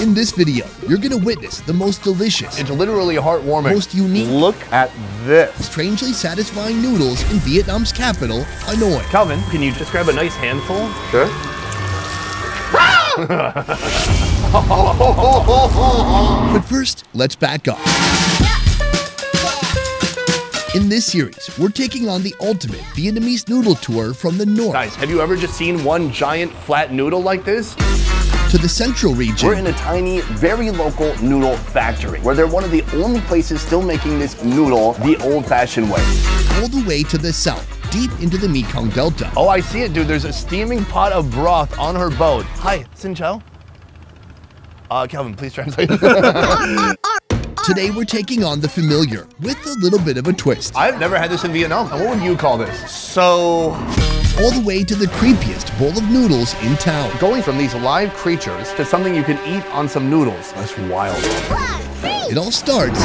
In this video, you're gonna witness the most delicious, It's literally heartwarming. most unique, Look at this. strangely satisfying noodles in Vietnam's capital, Hanoi. Calvin, can you just grab a nice handful? Sure. But first, let's back up. In this series, we're taking on the ultimate Vietnamese noodle tour from the north Guys, have you ever just seen one giant flat noodle like this? To the central region. We're in a tiny, very local noodle factory where they're one of the only places still making this noodle the old fashioned way. all the way to the south, deep into the Mekong Delta. Oh, I see it, dude. There's a steaming pot of broth on her boat. Hi, Xin Chao. Uh, Calvin, please translate. Today, we're taking on the familiar with a little bit of a twist. I've never had this in Vietnam. What would you call this? So, all the way to the creepiest bowl of noodles in town. Going from these live creatures to something you can eat on some noodles. That's wild. It all starts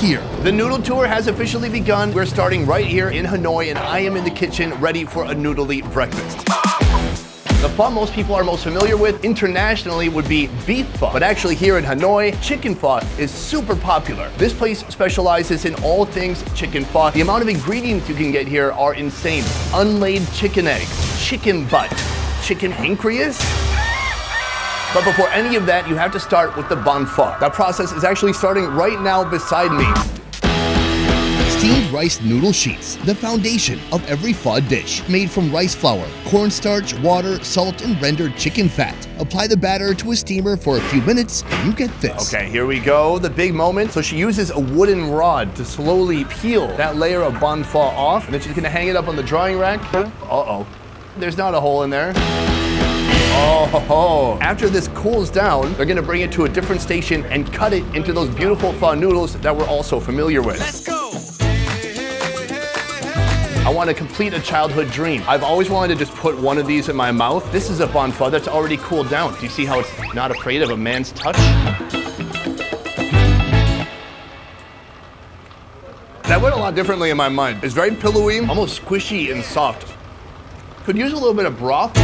here. The noodle tour has officially begun. We're starting right here in Hanoi, and I am in the kitchen ready for a noodle eat breakfast. The pho most people are most familiar with internationally would be beef pho, but actually here in Hanoi, chicken pho is super popular. This place specializes in all things chicken pho. The amount of ingredients you can get here are insane. Unlaid chicken eggs, chicken butt, chicken pancreas, but before any of that, you have to start with the bon pho. That process is actually starting right now beside me. Steamed rice noodle sheets, the foundation of every pho dish. Made from rice flour, cornstarch, water, salt, and rendered chicken fat. Apply the batter to a steamer for a few minutes, and you get this. Okay, here we go, the big moment. So she uses a wooden rod to slowly peel that layer of bun pho off, and then she's gonna hang it up on the drying rack. Uh-oh. There's not a hole in there. Oh, after this cools down, they're gonna bring it to a different station and cut it into those beautiful pho noodles that we're also familiar with. I want to complete a childhood dream. I've always wanted to just put one of these in my mouth. This is a bon pho that's already cooled down. Do you see how it's not afraid of a man's touch? That went a lot differently in my mind. It's very pillowy, almost squishy and soft. Could use a little bit of broth.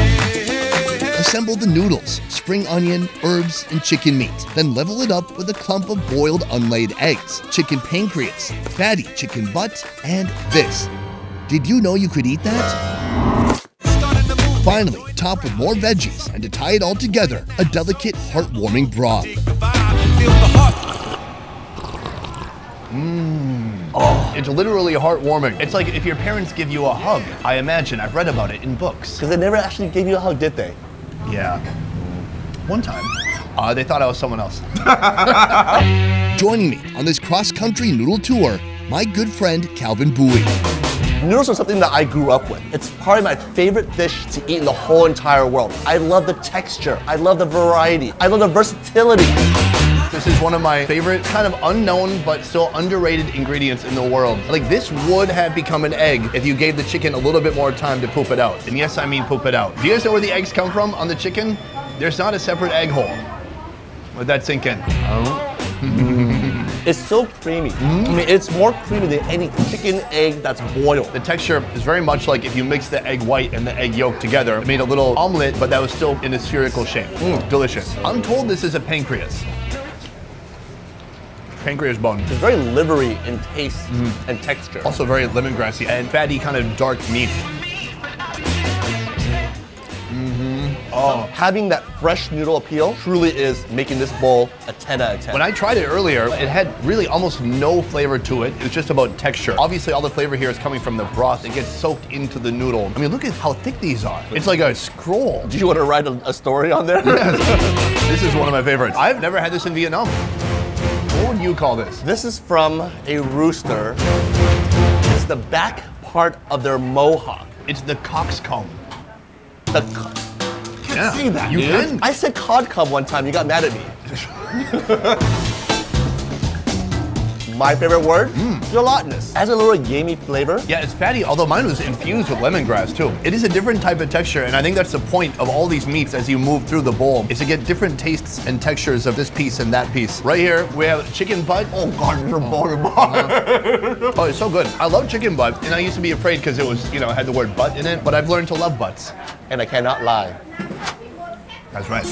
Assemble the noodles, spring onion, herbs, and chicken meat. Then level it up with a clump of boiled unlaid eggs, chicken pancreas, fatty chicken butt, and this. Did you know you could eat that? Starting to move. Finally, top with more veggies, and to tie it all together, a delicate, heartwarming broth. The vibe. Feel the heart. It's literally heartwarming. It's like if your parents give you a hug. I imagine. I've read about it in books. because they never actually gave you a hug, did they? Yeah. One time. Uh, they thought I was someone else. Joining me on this cross-country noodle tour, my good friend Calvin Bui. Noodles are something that I grew up with. It's probably my favorite dish to eat in the whole entire world. I love the texture. I love the variety. I love the versatility. This is one of my favorite, kind of unknown but still underrated ingredients in the world. Like this would have become an egg if you gave the chicken a little bit more time to poop it out. And yes, I mean poop it out. Do you guys know where the eggs come from on the chicken? There's not a separate egg hole. Let that sink in. Oh. It's so creamy. I mean, it's more creamy than any chicken egg that's boiled. The texture is very much like if you mix the egg white and the egg yolk together. It made a little omelet, but that was still in a spherical shape. Mm. Delicious. I'm told this is a pancreas. Pancreas bone. It's very livery in taste mm. and texture. Also very lemongrassy and fatty, kind of dark meat. Oh, having that fresh noodle appeal truly is making this bowl a 10 out of 10. When I tried it earlier, it had really almost no flavor to it. It was just about texture. Obviously, all the flavor here is coming from the broth. It gets soaked into the noodle. I mean, look at how thick these are. It's like a scroll. Do you want to write a, a story on there? This is one of my favorites. I've never had this in Vietnam. What would you call this? This is from a rooster. It's the back part of their mohawk. It's the coxcomb. The co- Yeah, say that, you. I said cod cub one time. You got mad at me. My favorite word? Hmm. Gelatinous. Has a little gamey flavor. Yeah, it's fatty, although mine was infused with lemongrass too. It is a different type of texture, and I think that's the point of all these meats as you move through the bowl, is to get different tastes and textures of this piece and that piece. Right here, we have chicken butt. Oh God, you're boring oh, bar. Oh, it's so good. I love chicken butt, and I used to be afraid because it was, you know, had the word butt in it, but I've learned to love butts. and I cannot lie. That's right.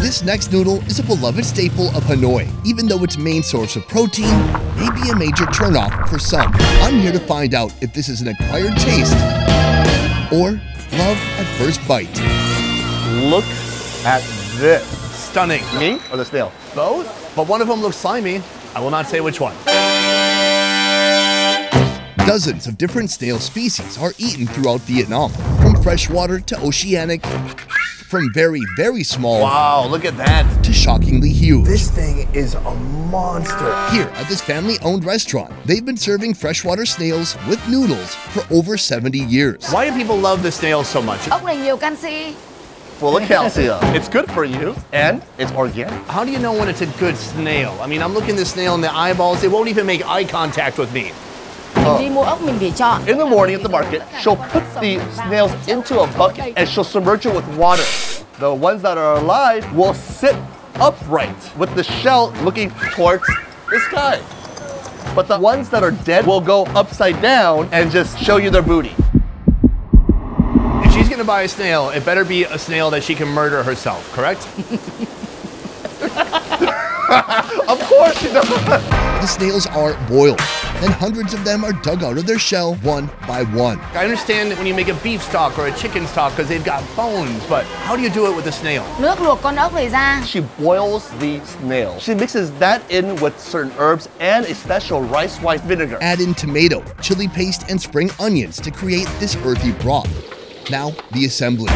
This next noodle is a beloved staple of Hanoi, even though its main source of protein may be a major turnoff for some. I'm here to find out if this is an acquired taste or love at first bite. Look at this. Stunning. Me or the snail? Both? But one of them looks slimy. I will not say which one. Dozens of different snail species are eaten throughout Vietnam, from freshwater to oceanic, from very, very small Wow, look at that. to shockingly huge. This thing is a monster. Here at this family owned restaurant, they've been serving freshwater snails with noodles for over 70 years. Why do people love the snails so much? ốc này nhiều canxi Full of calcium. it's good for you and it's organic. How do you know when it's a good snail? I mean, I'm looking the snail in the eyeballs. It won't even make eye contact with me. Mình đi mua ốc mình phải chọn In the morning at the market, she'll put the snails into a bucket and she'll submerge it with water. The ones that are alive will sit upright with the shell looking towards the sky. But the ones that are dead will go upside down and just show you their booty. If she's gonna buy a snail, it better be a snail that she can murder herself, correct? Of course she does. The snails are boiled, then hundreds of them are dug out of their shell one by one. I understand when you make a beef stock or a chicken stock because they've got bones, but how do you do it with a snail? nước luộc con ốc này ra She boils the snail. She mixes that in with certain herbs and a special rice wine vinegar. Add in tomato, chili paste, and spring onions to create this earthy broth. Now, the assembly.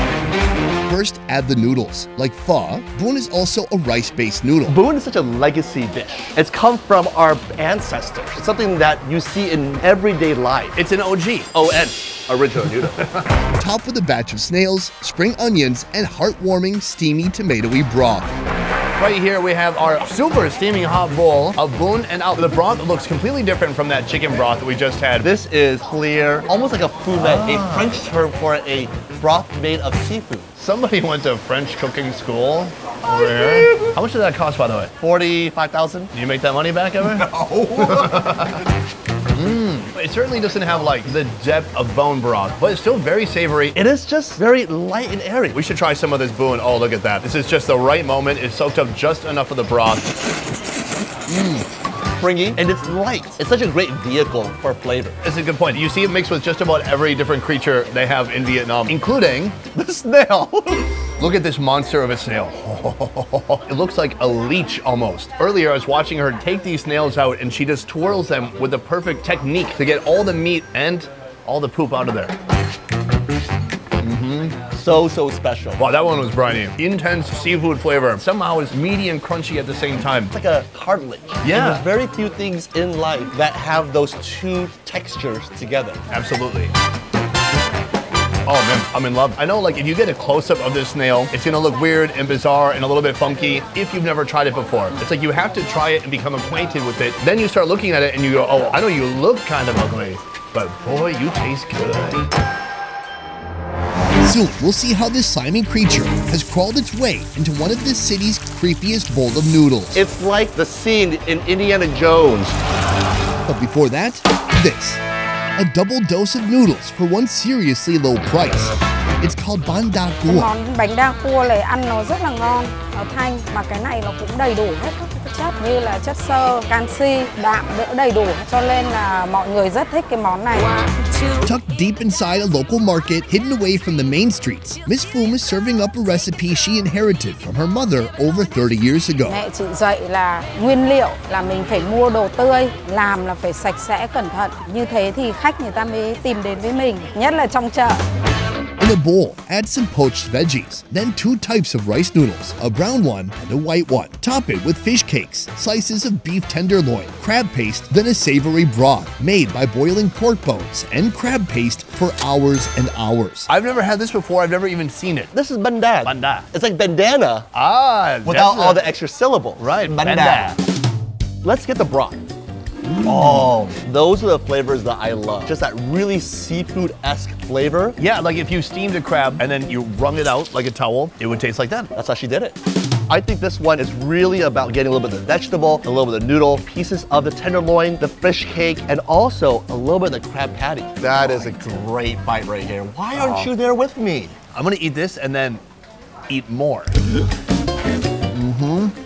First, add the noodles. Like pho, bun is also a rice-based noodle. Boon is such a legacy dish. It's come from our ancestors. It's something that you see in everyday life. It's an OG. O-N, original noodle. Top with a batch of snails, spring onions, and heartwarming, steamy, tomatoey broth. Right here we have our super steaming hot bowl of bun and out. The broth looks completely different from that chicken broth that we just had. this is clear, almost like a fumet, a ah. French term for a broth made of seafood. Somebody went to French cooking school. Where? How much did that cost, by the way? 45,000? Do you make that money back ever? No. mm, it certainly doesn't have like the depth of bone broth, but it's still very savory. It is just very light and airy. We should try some of this bun. Oh, look at that. This is just the right moment. It soaked up just enough of the broth. springy and it's light. It's such a great vehicle for flavor. It's a good point. You see it mixed with just about every different creature they have in Vietnam, including The snail. Look at this monster of a snail. it looks like a leech almost. Earlier, I was watching her take these snails out and she just twirls them with the perfect technique to get all the meat and all the poop out of there. Mm-hmm. so, so special. Wow, that one was briny. Intense seafood flavor. Somehow it's meaty and crunchy at the same time. It's like a cartilage. Yeah. And there's very few things in life that have those two textures together. Absolutely. Oh man, I'm in love. I know like if you get a close-up of this snail, it's gonna look weird and bizarre and a little bit funky if you've never tried it before. It's like you have to try it and become acquainted with it. Then you start looking at it and you go, oh, I know you look kind of ugly, but boy, you taste good. Soon, we'll see how this slimy creature has crawled its way into one of this city's creepiest bowl of noodles. It's like the scene in Indiana Jones. But before that, this. A double dose of noodles for one seriously low price. It's called banda Cái cua. món bánh đa cua này ăn nó rất là ngon, nó thanh mà cái này nó cũng đầy đủ hết các cái chất như là chất xơ, canxi, đạm đỡ đầy đủ cho nên là mọi người rất thích cái món này. Wow. Tucked deep inside a local market hidden away from the main streets, Miss Foom is serving up a recipe she inherited from her mother over 30 years ago. Mẹ chị dạy là nguyên liệu là mình phải mua đồ tươi, làm là phải sạch sẽ cẩn thận. Như thế thì khách người ta mới tìm đến với mình, nhất là trong chợ. In a bowl, add some poached veggies, then two types of rice noodles, a brown one and a white one. Top it with fish cakes, slices of beef tenderloin, crab paste, then a savory broth made by boiling pork bones and crab paste for hours and hours. I've never had this before. I've never even seen it. This is bandana. Banda. It's like bandana Ah, without all the extra syllables. Right, Bandana. Let's get the broth. Oh, those are the flavors that I love. Just that really seafood-esque flavor. Yeah, like if you steamed a crab and then you wrung it out like a towel, it would taste like that. That's how she did it. I think this one is really about getting a little bit of the vegetable, a little bit of the noodle, pieces of the tenderloin, the fish cake, and also a little bit of the crab patty. That is a great bite right here. Why aren't oh. you there with me? I'm gonna eat this and then eat more.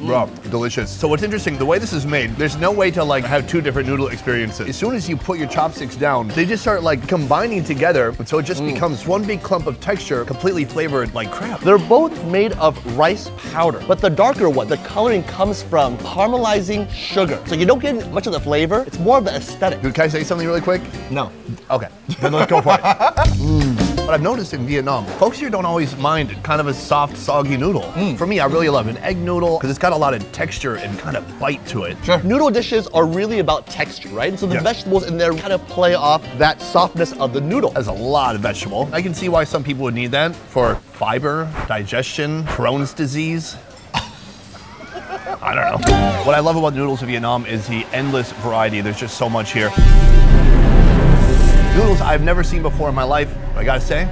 Bro, delicious. So what's interesting, the way this is made, there's no way to like have two different noodle experiences. As soon as you put your chopsticks down, they just start like combining together, so it just becomes one big clump of texture, completely flavored like crab. They're both made of rice powder, but the darker one, the coloring comes from caramelizing sugar. So you don't get much of the flavor, it's more of the aesthetic. Dude, can I say something really quick? No. Okay, then let's go for it. Mm. But I've noticed in Vietnam, folks here don't always mind kind of a soft, soggy noodle. Mm. For me, I really love an egg noodle because it's got a lot of texture and kind of bite to it. Noodle dishes are really about texture, right? And So the Yeah. vegetables in there kind of play off that softness of the noodle. Has a lot of vegetable. I can see why some people would need that for fiber, digestion, Crohn's disease. I don't know. What I love about noodles in Vietnam is the endless variety. There's just so much here. Noodles I've never seen before in my life, but I gotta say,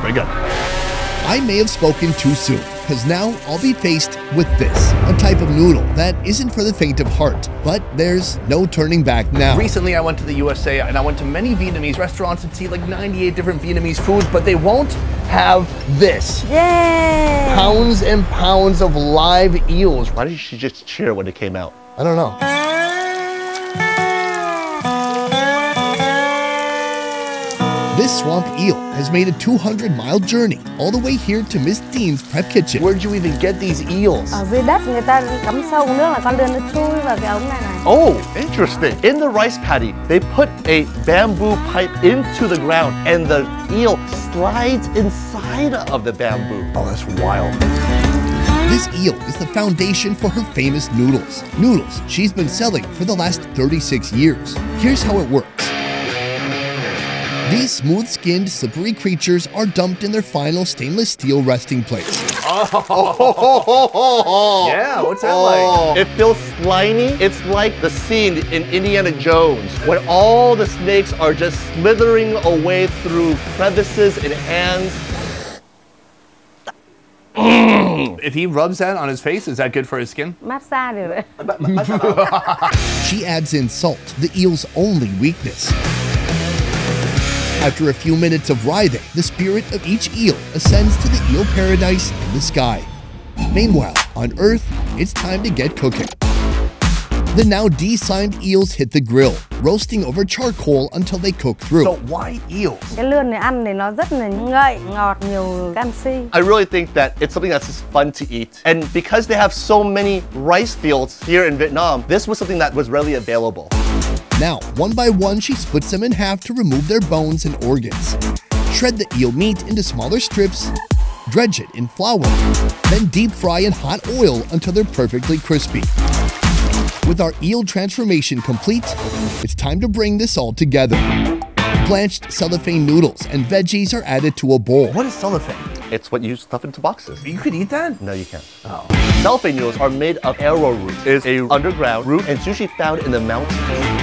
pretty good. I may have spoken too soon, because now I'll be faced with this a type of noodle that isn't for the faint of heart. But there's no turning back now. Recently, I went to the USA and I went to many Vietnamese restaurants and see like 98 different Vietnamese foods, but they won't have this. Yeah. Pounds and pounds of live eels. Why did she just cheer when it came out? I don't know. This swamp eel has made a 200 mile journey all the way here to Miss Dean's prep kitchen. Where'd you even get these eels? Ở dưới đất người ta cắm sâu nước là con đưa nó chui vào cái ống này này. Oh, interesting. In the rice paddy, they put a bamboo pipe into the ground and the eel slides inside of the bamboo. Oh, that's wild. This eel is the foundation for her famous noodles. Noodles she's been selling for the last 36 years. Here's how it works. These smooth skinned, slippery creatures are dumped in their final stainless steel resting place. Oh, Yeah, what's that like? Oh. It feels slimy. It's like the scene in Indiana Jones when all the snakes are just slithering away through crevices and hands. If he rubs that on his face, is that good for his skin? Massage được đấy. She adds in salt, the eel's only weakness. After a few minutes of writhing, the spirit of each eel ascends to the eel paradise in the sky. Meanwhile, on Earth, it's time to get cooking. The now de-slimed eels hit the grill, roasting over charcoal until they cook through. So why eels? Cái lươn này ăn thì nó rất là ngậy, ngọt, nhiều canxi. I really think that it's something that's just fun to eat. And because they have so many rice fields here in Vietnam, this was something that was readily available. Now, one by one, she splits them in half to remove their bones and organs. Shred the eel meat into smaller strips, dredge it in flour, then deep fry in hot oil until they're perfectly crispy. With our eel transformation complete, it's time to bring this all together. Blanched cellophane noodles and veggies are added to a bowl. What is cellophane? It's what you stuff into boxes. You could eat that? No, you can't. Oh. Cellophane noodles are made of arrowroot. It is a underground root and it's usually found in the mountains.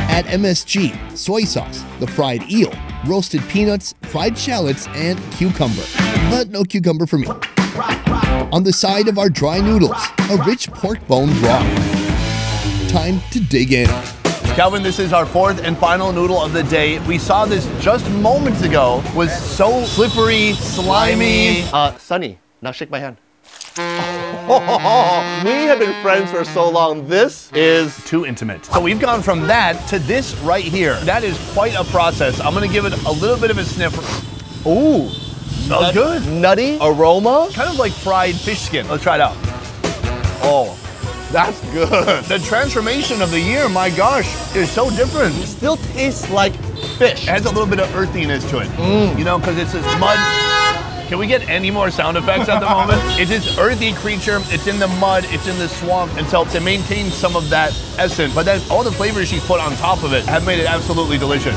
Add MSG, soy sauce, the fried eel, roasted peanuts, fried shallots, and cucumber. But no cucumber for me. On the side of our dry noodles, a rich pork bone broth. Time to dig in. Calvin, this is our fourth and final noodle of the day. We saw this just moments ago. Was so slippery, slimy. Uh, Sonny, now shake my hand. we have been friends for so long. This is Too intimate. So we've gone from that to this right here. That is quite a process. I'm gonna give it a little bit of a sniff. ooh, Smells good. nutty aroma. Kind of like fried fish skin. Let's try it out. Oh, that's good. The transformation of the year, my gosh, is so different. It Still tastes like fish. It has a little bit of earthiness to it. Mm. You know, because it's this mud. Can we get any more sound effects at the moment? It's this earthy creature. It's in the mud. It's in the swamp. And so to maintain some of that essence, but then all the flavors she put on top of it have made it absolutely delicious.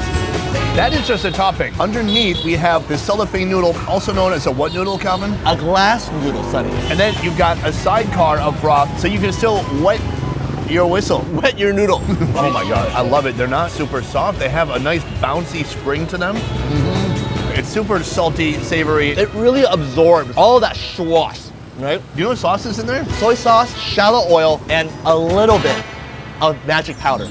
That is just a topping. Underneath, we have the cellophane noodle, also known as a what noodle, Calvin? A glass noodle, Sonny. And then you've got a sidecar of broth, so you can still wet your whistle. Wet your noodle. Oh my god, I love it. They're not super soft. They have a nice bouncy spring to them. Mm-hmm. It's super salty, savory. it really absorbs all that sauce, right? Do you know what sauce is in there? Soy sauce, shallot oil, and a little bit of magic powder.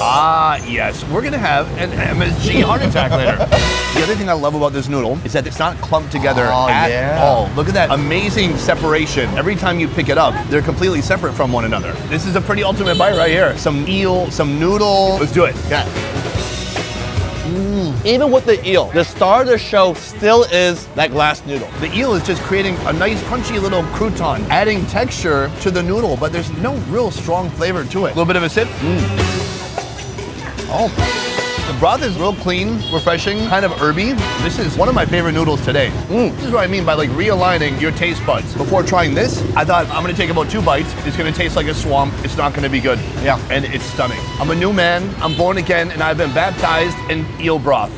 Ah, yes. We're gonna have an MSG heart attack later. the other thing I love about this noodle is that it's not clumped together Oh, at yeah. all. Look at that amazing separation. Every time you pick it up, they're completely separate from one another. This is a pretty ultimate bite right here. Some eel, some noodle. Let's do it. Yeah. Mm. Even with the eel, the star of the show still is that glass noodle. The eel is just creating a nice crunchy little crouton, adding texture to the noodle, but there's no real strong flavor to it. A little bit of a sip. Mm. Oh. The broth is real clean, refreshing, kind of herby. This is one of my favorite noodles today. Mm. This is what I mean by like realigning your taste buds. Before trying this, I thought I'm gonna take about two bites. It's gonna taste like a swamp. It's not gonna be good. Yeah. And it's stunning. I'm a new man. I'm born again, and I've been baptized in eel broth.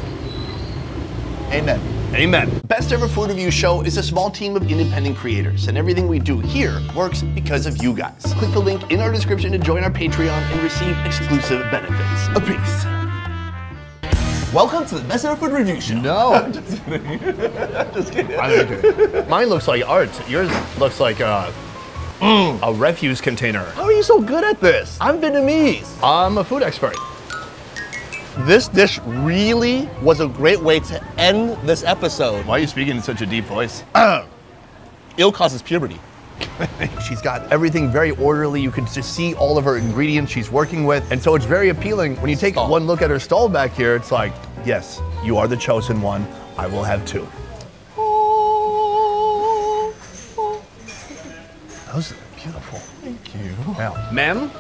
Amen. Amen. Best Ever Food Review Show is a small team of independent creators, and everything we do here works because of you guys. Click the link in our description to join our Patreon and receive exclusive benefits. A peace. Welcome to the Best Ever Food Review Show. No. I'm just kidding. I'm just kidding. Mine looks like art. Yours looks like a, a refuse container. How are you so good at this? I'm Vietnamese. I'm a food expert. This dish really was a great way to end this episode. Why are you speaking in such a deep voice? Eel causes puberty. She's got everything very orderly. You can just see all of her ingredients she's working with. And so it's very appealing. When you take Stall. one look at her stall back here, it's like, yes, you are the chosen one. I will have two. Oh. That was beautiful. Thank you. Yeah. Ma'am,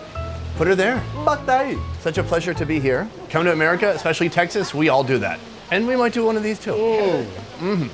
put her there. Bác đây. Such a pleasure to be here. Come to America, especially Texas, we all do that. And we might do one of these too. Mmm.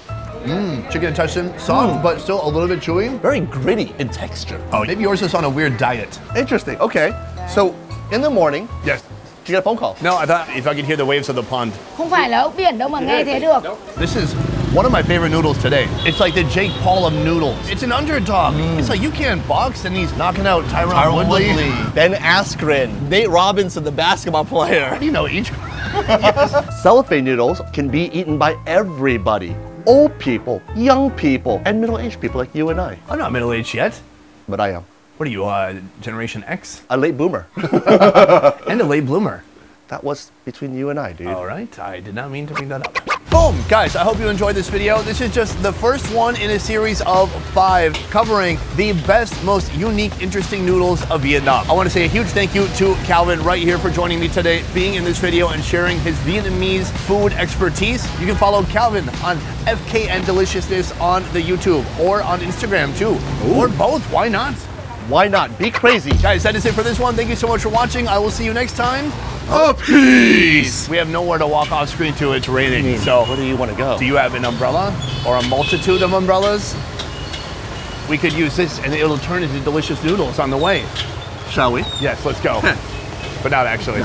Mmm. Chicken and intestine, soft, but still a little bit chewy. Very gritty in texture. Oh, maybe yours is on a weird diet. Interesting. Okay. So in the morning, Yes. Did you get a phone call. No, I thought if I could hear the waves of the pond. Không phải là ốc biển đâu mà nghe thế được. This is one of my favorite noodles today. It's like the Jake Paul of noodles. It's an underdog. It's like you can't box and he's knocking out Tyron, Tyron Woodley. Woodley, Ben Askren, Nate Robinson, the basketball player. You know each. Cellophane noodles can be eaten by everybody. Old people, young people, and middle-aged people like you and I. I'm not middle aged yet. But I am. What are you, uh, Generation X? A late boomer. And a late bloomer. that was between you and I, dude. All right, I did not mean to bring that up. Boom! Guys, I hope you enjoyed this video. This is just the first one in a series of five covering the best, most unique, interesting noodles of Vietnam. I want to say a huge thank you to Calvin right here for joining me today, being in this video and sharing his Vietnamese food expertise. You can follow Calvin on FKN Deliciousness on the YouTube or on Instagram too. Or both, why not? Why not? Be crazy. Guys, that is it for this one. Thank you so much for watching. I will see you next time. A peace. We have nowhere to walk off screen to. It's raining. So, where do you want to go? do you have an umbrella or a multitude of umbrellas? We could use this and it'll turn into delicious noodles on the way. Shall we? Yes, let's go. but not actually.